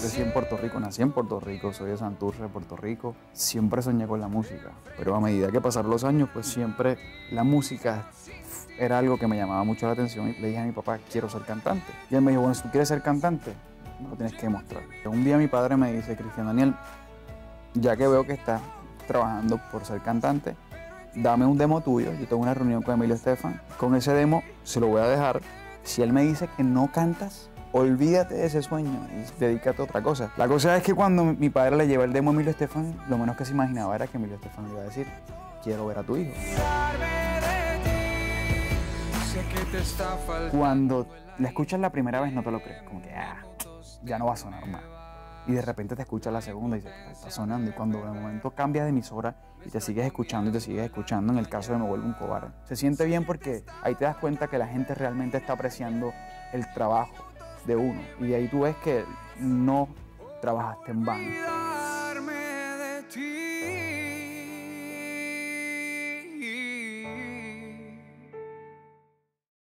crecí en Puerto Rico, nací en Puerto Rico, soy de Santurce, Puerto Rico. Siempre soñé con la música, pero a medida que pasaron los años, pues siempre la música era algo que me llamaba mucho la atención y le dije a mi papá, quiero ser cantante. Y él me dijo, bueno, si tú quieres ser cantante, no lo tienes que demostrar. Un día mi padre me dice, Cristian Daniel, ya que veo que estás trabajando por ser cantante, dame un demo tuyo. Yo tengo una reunión con Emilio Estefan. Con ese demo se lo voy a dejar. Si él me dice que no cantas, olvídate de ese sueño y dedícate a otra cosa. La cosa es que cuando mi padre le llevó el demo a Emilio Estefan, lo menos que se imaginaba era que Emilio Estefan le iba a decir, quiero ver a tu hijo. Cuando le escuchas la primera vez no te lo crees, como que ah, ya no va a sonar más. Y de repente te escuchas la segunda y dices, está sonando. Y cuando de momento cambias de emisora y te sigues escuchando y te sigues escuchando, en el caso de Me Vuelvo un Cobarde, se siente bien porque ahí te das cuenta que la gente realmente está apreciando el trabajo de uno. Y ahí tú ves que no trabajaste en vano.